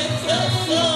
やったー!